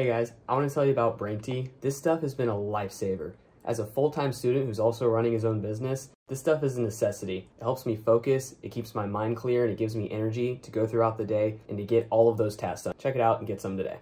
Hey guys, I want to tell you about Brain Tea. This stuff has been a lifesaver. As a full-time student who's also running his own business, this stuff is a necessity. It helps me focus, it keeps my mind clear, and it gives me energy to go throughout the day and to get all of those tasks done. Check it out and get some today.